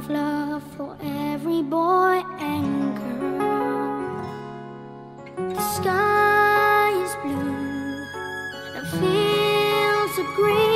of love for every boy and girl. The sky is blue, the fields are green.